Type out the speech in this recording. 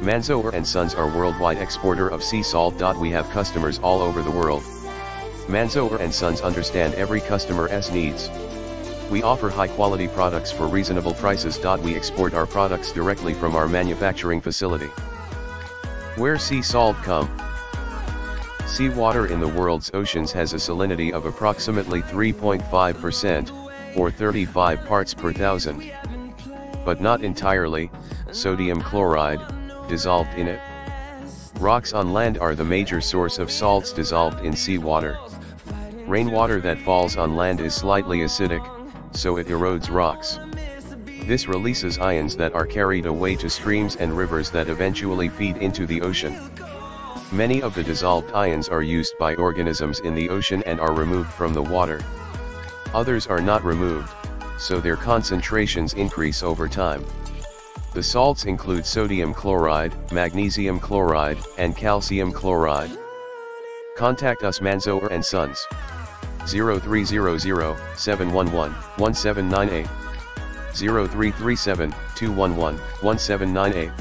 Manzoor and Sons are worldwide exporter of sea salt. We have customers all over the world. Manzoor and Sons understand every customer's needs. We offer high quality products for reasonable prices. We export our products directly from our manufacturing facility. Where sea salt come? Seawater in the world's oceans has a salinity of approximately 3.5%, or 35 parts per thousand. But not entirely, sodium chloride, dissolved in it. Rocks on land are the major source of salts dissolved in seawater. Rainwater that falls on land is slightly acidic, so it erodes rocks. This releases ions that are carried away to streams and rivers that eventually feed into the ocean. Many of the dissolved ions are used by organisms in the ocean and are removed from the water. Others are not removed, so their concentrations increase over time. The salts include sodium chloride, magnesium chloride, and calcium chloride. Contact us Manzoor and Sons. 0300-711-1798 0337-211-1798